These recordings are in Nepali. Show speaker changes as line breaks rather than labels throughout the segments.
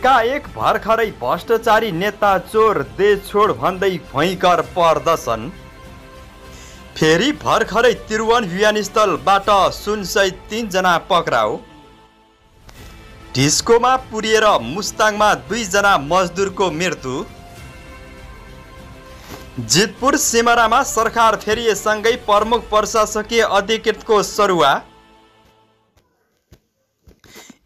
एकाएक भर्खरै भ्रष्टाचारी नेता चोर दे छोड भन्दै भयङ्कर प्रदर्शन। फेरि भर्खरै त्रिभुवन विमानस्थलबाट सुनसहित तिनजना पक्राउ। ढिस्कोमा पुरिएर मुस्ताङमा दुईजना मजदुरको मृत्यु। जितपुर सिमरामा सरकार फेरिएसँगै प्रमुख प्रशासकीय अधिकृतको सरुवा।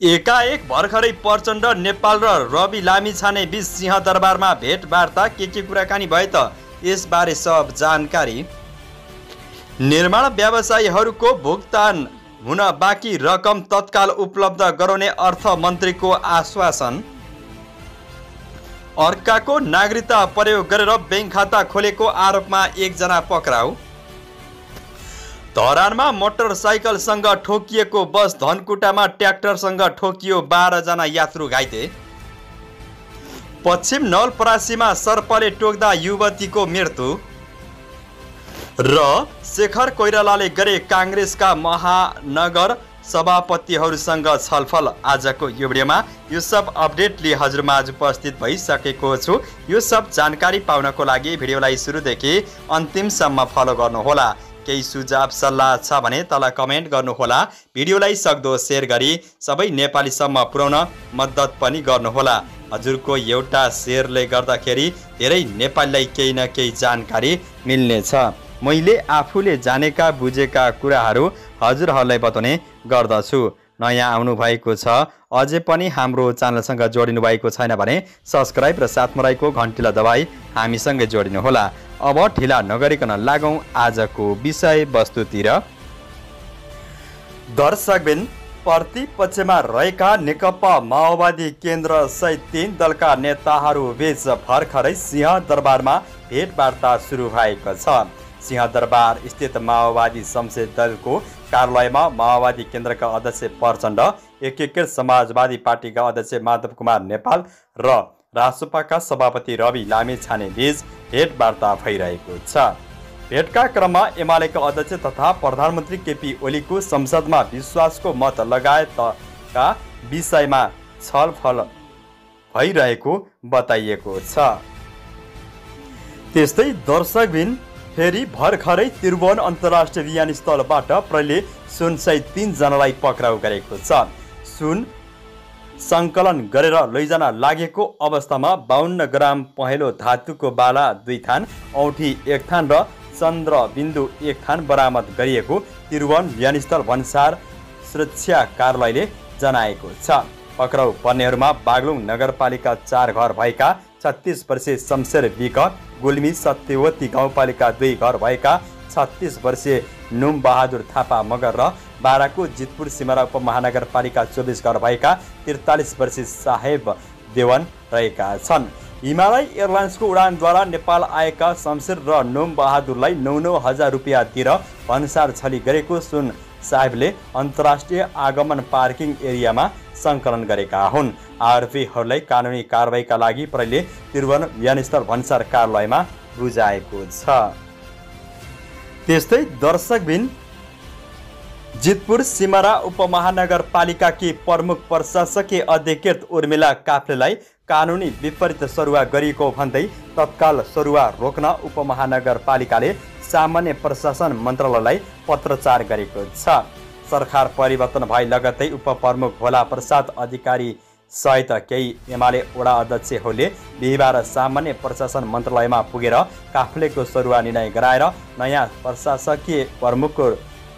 एकाएक भर्खरै प्रचण्ड नेपाल र रवि लामिछाने बिच सिंहदरबारमा भेटवार्ता के के कुराकानी भए त यसबारे सब जानकारी। निर्माण व्यवसायीहरूको भुक्तान हुन बाँकी रकम तत्काल उपलब्ध गराउने अर्थमन्त्रीको आश्वासन। अर्काको नागरिकता प्रयोग गरेर ब्याङ्क खाता खोलेको आरोपमा एकजना पक्राउ। धरानमा मोटरसाइकलसँग ठोकिएको बस धनकुटामा ट्र्याक्टरसँग ठोकियो बाह्रजना यात्रु घाइते। पश्चिम नवलपरासीमा सर्पले टोक्दा युवतीको मृत्यु। र शेखर कोइरालाले गरे काङ्ग्रेसका महानगर सभापतिहरूसँग छलफल। आजको यो भिडियोमा यो सब अपडेट लिएर हजुरमा आज उपस्थित भइसकेको छु। यो सब जानकारी पाउनको लागि भिडियोलाई सुरुदेखि अन्तिमसम्म फलो गर्नुहोला। केही सुझाव सल्लाह छ भने तल कमेन्ट गर्नुहोला। भिडियोलाई सक्दो सेयर गरी सबै नेपालीसम्म पुर्याउन मद्दत पनि गर्नुहोला। हजुरको एउटा सेयरले गर्दाखेरि धेरै नेपालीलाई केही न केही जानकारी मिल्नेछ। मैले आफूले जानेका बुझेका कुराहरू हजुरहरूलाई बताउने गर्दछु। नयाँ आउनुभएको छ। अझै पनि हाम्रो च्यानलसँग जोडिनु भएको छैन भने सब्सक्राइब र साथमा रहेको घन्टीलाई दबाई हामीसँगै जोडिनुहोला। अब ढिला नगरिकन लागौँ आजको विषय वस्तुतिर दर्शकबिन प्रतिपक्षमा रहेका नेकपा माओवादी केन्द्र सहित तिन दलका नेताहरू बीच भर्खरै सिंहदरबारमा भेटवार्ता सुरु भएको छ। सिंहदरबार स्थित माओवादी संसद दलको कार्यालयमा माओवादी केन्द्रका अध्यक्ष प्रचण्ड एकीकृत समाजवादी पार्टीका अध्यक्ष माधव कुमार नेपाल र रासोपाका सभापति रवि लामी छाने बीच भेटवार्ता भइरहेको छ। भेटका क्रममा एमालेका अध्यक्ष तथा प्रधानमन्त्री केपी ओलीको संसदमा विश्वासको मत लगायतका विषयमा छलफल भइरहेको बताइएको छ। त्यस्तै दर्शकबिन फेरि भर्खरै त्रिभुवन अन्तर्राष्ट्रिय विमानस्थलबाट प्रहरीले सुनसहित तिनजनालाई पक्राउ गरेको छ। सुन सङ्कलन गरेर लैजान लागेको अवस्थामा बाहन्न ग्राम पहेँलो धातुको बाला दुई थान औठी एक थान र चन्द्रबिन्दु एक थान बरामद गरिएको त्रिभुवन विमानस्थल भन्सार सुरक्षा कार्यालयले जनाएको छ। पक्राउ पर्नेहरूमा बागलुङ नगरपालिका चार घर भएका छत्तिस वर्षीय शमशेर विक गुल्मी सत्यवती गाउँपालिका दुई घर भएका छत्तिस वर्षीय नुम बहादुर थापा मगर र बाह्रको जितपुर सिमरा उपमहानगरपालिका चौबिस घर भएका त्रिचालिस वर्षीय साहेब देवन रहेका छन्। हिमालय एयरलाइन्सको उडानद्वारा नेपाल आएका शमशेर र नोम बहादुरलाई नौ नौ हजार रुपियाँ दिएर भन्सार छली गरेको सुन साहेबले अन्तर्राष्ट्रिय आगमन पार्किङ एरियामा सङ्कलन गरेका हुन्। आरोपीहरूलाई कानुनी कारवाहीका लागि प्रहरीले त्रिभुवन विमानस्थल भन्सार कार्यालयमा बुझाएको छ। त्यस्तै दर्शकबिन जितपुर सिमरा उपमहानगरपालिकाकी प्रमुख प्रशासकीय अधिकृत उर्मिला काफ्लेलाई कानुनी विपरीत सरुवा गरिएको भन्दै तत्काल सरुवा रोक्न उपमहानगरपालिकाले सामान्य प्रशासन मन्त्रालयलाई पत्रचार गरेको छ। सरकार परिवर्तन भए लगत्तै उपप्रमुख भोला प्रसाद अधिकारी सहित केही एमाले वडा अध्यक्षहरूले बिहिबार सामान्य प्रशासन मन्त्रालयमा पुगेर काफ्लेको सरुवा निर्णय गराएर नयाँ प्रशासकीय प्रमुखको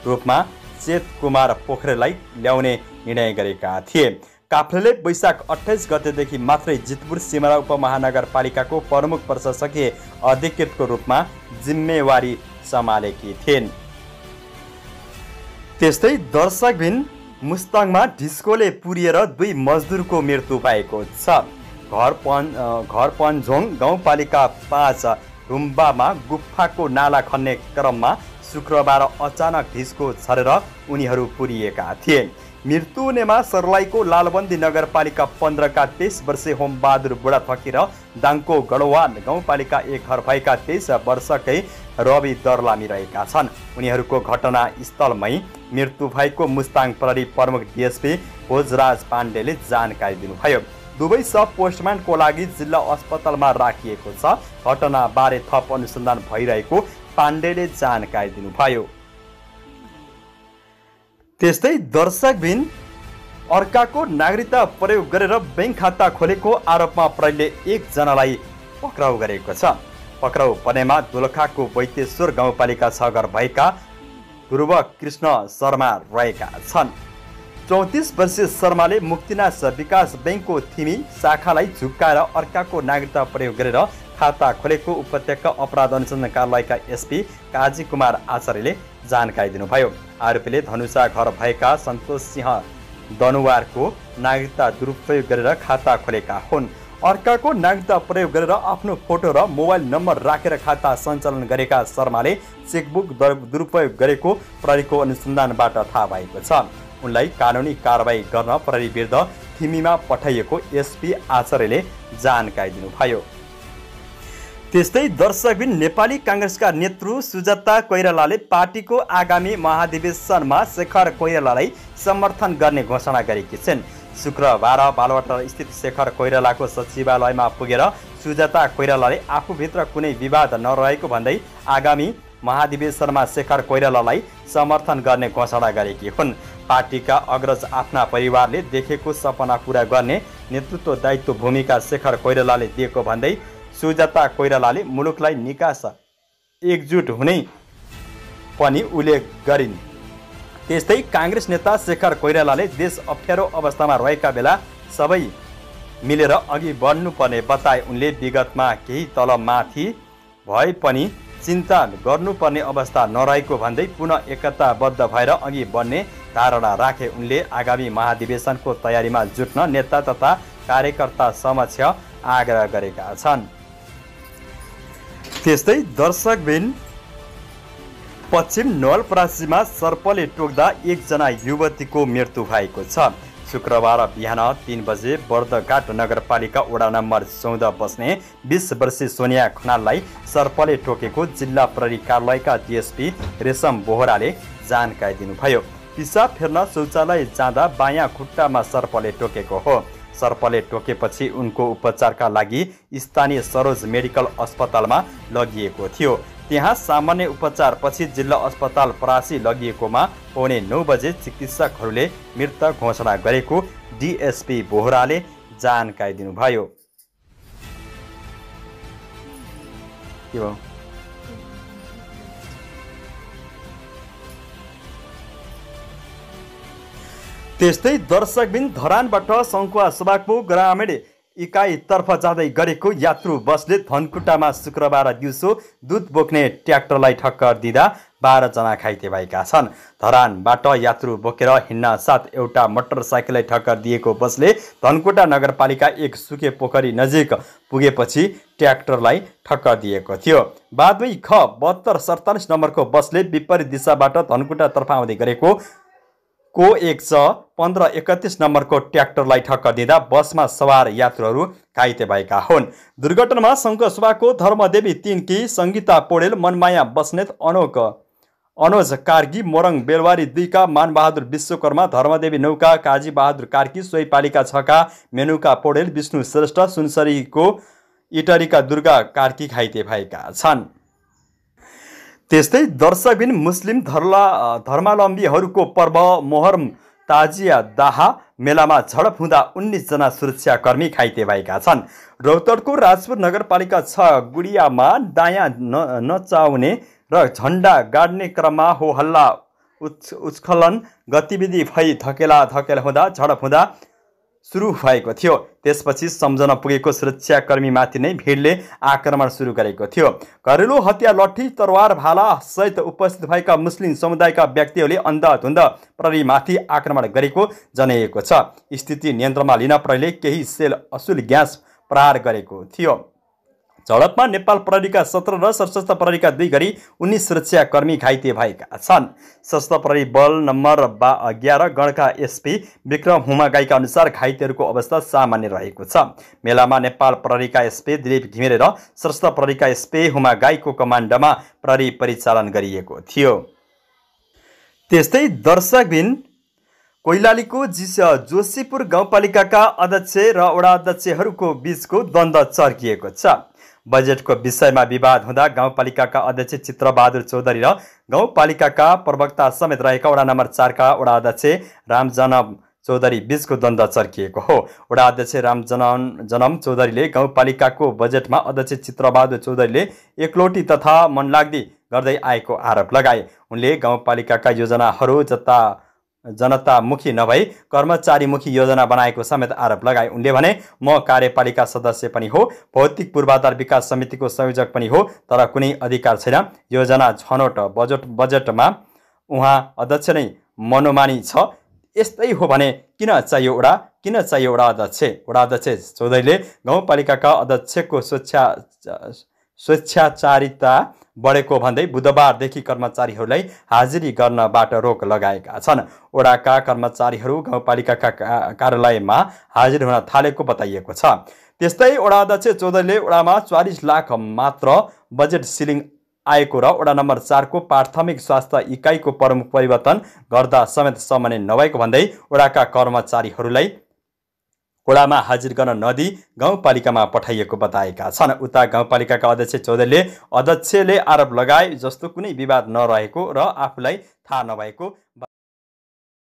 रूपमा चेत कुमार पोखरेललाई ल्याउने निर्णय गरेका थिए। काफ्लेले वैशाख अठाइस गतेदेखि मात्रै जितपुर सिमरा उपमहानगरपालिकाको प्रमुख प्रशासकीय अधिकृतको रूपमा जिम्मेवारी सम्हालेकी थिइन्। त्यस्तै दर्शकबिन मुस्ताङमा ढिस्कोले पुरिएर दुई मजदुरको मृत्यु भएको छ। घर पन घर पनझोङ गाउँपालिका पाँच रुम्बामा गुफाको नाला खन्ने क्रममा शुक्रबार अचानक ढिस्को छरेर उनीहरू पुरिएका थिए मृत्यु हुनेमा सर्लाईको लालबन्दी नगरपालिका पन्ध्रका तेइस वर्षीय होमबहादुर बुढा फकिर दाङको गढवान गाउँपालिका एक घर भएका तेइस वर्षकै रवि दर्लामी रहेका छन्। उनीहरूको घटनास्थलमै मृत्यु भएको मुस्ताङ प्रहरी प्रमुख डिएसपी भोजराज पाण्डेले जानकारी दिनुभयो। दुवै सब पोस्टम्यानको लागि जिल्ला अस्पतालमा राखिएको छ। घटनाबारे थप अनुसन्धान भइरहेको पाण्डेले जानकारी दिनुभयो। त्यस्तै दर्शकबिन अर्काको नागरिकता प्रयोग गरेर ब्याङ्क खाता खोलेको आरोपमा प्रहरीले एकजनालाई पक्राउ गरेको छ। पक्राउ पर्नेमा दोलखाको वैतेश्वर गाउँपालिका घर भएका ध्रुव कृष्ण शर्मा रहेका छन्। चौतिस वर्षीय शर्माले मुक्तिनाश विकास ब्याङ्कको थिमी शाखालाई झुक्काएर अर्काको नागरिकता प्रयोग गरेर खाता खोलेको उपत्यका अपराध अनुसन्धान कार्यालयका एसपी काजी कुमार आचार्यले जानकारी दिनुभयो। आरोपीले धनुषा घर भएका सन्तोष सिंह दनुवारको नागरिकता दुरुपयोग गरेर खाता खोलेका हुन्। अर्काको नागरिकता प्रयोग गरेर आफ्नो फोटो र मोबाइल नम्बर राखेर खाता सञ्चालन गरेका शर्माले चेकबुक दुरुपयोग गरेको प्रहरीको अनुसन्धानबाट थाहा भएको छ। उनलाई कानुनी कारवाही गर्न प्रहरी विरुद्ध थिमीमा पठाइएको एसपी आचार्यले जानकारी दिनुभयो। त्यस्तै दर्शकबिन नेपाली काङ्ग्रेसका नेतृ सुजता कोइरालाले पार्टीको आगामी महाधिवेशनमा शेखर कोइरालालाई समर्थन गर्ने घोषणा गरेकी छिन्। शुक्रबार बालवाटार स्थित शेखर कोइरालाको सचिवालयमा पुगेर सुजाता कोइरालाले आफूभित्र कुनै विवाद नरहेको भन्दै आगामी महाधिवेशनमा शेखर कोइरालालाई समर्थन गर्ने घोषणा गरेकी हुन्। पार्टीका अग्रज आफ्ना परिवारले देखेको सपना पुरा गर्ने नेतृत्व दायित्व भूमिका शेखर कोइरालाले दिएको भन्दै सुजाता कोइरालाले मुलुकलाई निकास एकजुट हुने पनि उल्लेख गरिन्। त्यस्तै काङ्ग्रेस नेता शेखर कोइरालाले देश अप्ठ्यारो अवस्थामा रहेका बेला सबै मिलेर अघि बढ्नुपर्ने बताए उनले विगतमा केही तल माथि भए पनि चिन्ता गर्नुपर्ने अवस्था नरहेको भन्दै पुनः एकताबद्ध भएर अघि बढ्ने धारणा राखे उनले आगामी महाधिवेशनको तयारीमा जुट्न नेता तथा कार्यकर्ता समक्ष आग्रह गरेका छन्। त्यस्तै दर्शकबिन पश्चिम नवलपरासीमा सर्पले टोक्दा एकजना युवतीको मृत्यु भएको छ। शुक्रबार बिहान तिन बजे बर्दघाट नगरपालिका वडा नम्बर चौध बस्ने बिस वर्षीय सोनिया खनाललाई सर्पले टोकेको जिल्ला प्रहरी कार्यालयका डिएसपी रेशम बोहराले जानकारी दिनुभयो। पिसाब फेर्न शौचालय जाँदा बायाँ खुट्टामा सर्पले टोकेको हो। सर्पले टोकेपछि उनको उपचारका लागि स्थानीय सरोज मेडिकल अस्पतालमा लगिएको थियो। त्यहाँ सामान्य उपचारपछि जिल्ला अस्पताल परासी लगिएकोमा पौने नौ बजे चिकित्सकहरूले मृत घोषणा गरेको डिएसपी बोहराले जानकारी दिनुभयो। त्यस्तै दर्शकबिन धरानबाट सङ्खुवा सभाको ग्रामीण इकाइतर्फ जाँदै गरेको यात्रु बसले धनकुटामा शुक्रबार दिउँसो दुध बोक्ने ट्र्याक्टरलाई ठक्कर दिँदा बाह्रजना घाइते भएका छन्। धरानबाट यात्रु बोकेर हिँड्न साथ एउटा मोटरसाइकललाई ठक्कर दिएको बसले धनकुटा नगरपालिका एक सुके पोखरी नजिक पुगेपछि ट्र्याक्टरलाई ठक्कर दिएको थियो। बादमै ख बहत्तर सडतालिस नम्बरको बसले विपरीत दिशाबाट धनकुटातर्फ आउँदै गरेको को एक छ पन्ध्र एकतिस नम्बरको ट्र्याक्टरलाई ठक्कर दिँदा बसमा सवार यात्रुहरू घाइते भएका हुन्। दुर्घटनामा सङ्घसभाको धर्मदेवी तिनकी सङ्गीता पौडेल मनमाया बस्नेत अनोक अनोज कार्की मोरङ बेलवारी दुईका मानबहादुर विश्वकर्मा धर्मदेवी नौका काजी बहादुर कार्की सोही पालिका छका मेनुका पौडेल विष्णु श्रेष्ठ सुनसरीको इटरीका दुर्गा कार्की घाइते भएका छन्। त्यस्तै दर्शकबिन मुस्लिम धर्ला धर्मावलम्बीहरूको पर्व मोहरम ताजिया दाहा मेलामा झडप हुँदा उन्नाइसजना सुरक्षाकर्मी घाइते भएका छन्। रौतडको राजपुर नगरपालिका छ गुडियामा दायाँ न नचाउने र झन्डा गाड्ने क्रममा हो हल्ला उच् गतिविधि भई धकेला धकेला हुँदा झडप हुँदा सुरु भएको थियो। त्यसपछि सम्झन पुगेको सुरक्षाकर्मीमाथि नै भिडले आक्रमण सुरु गरेको थियो। घरेलु हत्या लट्ठी तरवार भाला सहित उपस्थित भएका मुस्लिम समुदायका व्यक्तिहरूले अन्धाधुन्द प्रहरीमाथि आक्रमण गरेको जनाइएको छ। स्थिति नियन्त्रणमा लिन प्रहरीले केही सेल असुल ग्यास प्रहार गरेको थियो। झडपमा नेपाल प्रहरीका सत्र र सशस्त्र प्रहरीका दुई गरी उन्नाइस सुरक्षाकर्मी घाइते भएका छन्। सशस्त्र प्रहरी बल नम्बर बा अघियार गणका एसपी विक्रम हुमा गाईका अनुसार घाइतेहरूको अवस्था सामान्य रहेको छ। मेलामा नेपाल प्रहरीका एसपी दिलीप घिमिरे र सशस्त्र प्रहरीका एसपी हुमा गाईको कमान्डमा प्रहरी परिचालन गरिएको थियो। त्यस्तै दर्शकबिन कोइलालीको जिस जोशीपुर गाउँपालिकाका अध्यक्ष र वडा अध्यक्षहरूको बिचको द्वन्द्व चर्किएको छ। बजेटको विषयमा विवाद हुँदा गाउँपालिकाका अध्यक्ष चित्रबहादुर चौधरी र गाउँपालिकाका प्रवक्ता समेत रहेका वडा नम्बर चारका वडा अध्यक्ष राम जनम चौधरी बिचको द्वन्द्व चर्किएको हो। वडा अध्यक्ष राम जनम जनम चौधरीले गाउँपालिकाको बजेटमा अध्यक्ष चित्रबहादुर चौधरीले एकलोटी तथा मनलाग्दी गर्दै आएको आरोप लगाए। उनले गाउँपालिकाका योजनाहरू जता जनतामुखी नभई कर्मचारीमुखी योजना बनाएको समेत आरोप लगाए उनले भने म कार्यपालिका सदस्य पनि हो भौतिक पूर्वाधार विकास समितिको संयोजक पनि हो तर कुनै अधिकार छैन। योजना छनौट बजेट बजेटमा उहाँ अध्यक्ष नै मनोमानी छ। यस्तै हो भने किन चाहियो वडा किन चाहियो वडा अध्यक्ष? वडा अध्यक्ष चौधरीले गाउँपालिकाका अध्यक्षको स्वेच्छा स्वेच्छाचारिता बढेको भन्दै बुधबारदेखि कर्मचारीहरूलाई हाजिरी गर्नबाट रोक लगाएका छन्। ओडाका कर्मचारीहरू गाउँपालिकाका कार्यालयमा हाजिर हुन थालेको बताइएको छ। त्यस्तै वडा अध्यक्ष चौधरीले वडामा चालिस लाख मात्र बजेट सिलिङ आएको र वडा नम्बर चारको प्राथमिक स्वास्थ्य इकाइको प्रमुख परिवर्तन गर्दा समेत समन्वय नभएको भन्दै वडाका कर्मचारीहरूलाई खोलामा हाजिर गर्न नदिई गाउँपालिकामा पठाइएको बताएका छन्। उता गाउँपालिकाका अध्यक्ष चौधरीले अध्यक्षले आरोप लगाए जस्तो कुनै विवाद नरहेको र आफूलाई थाहा नभएको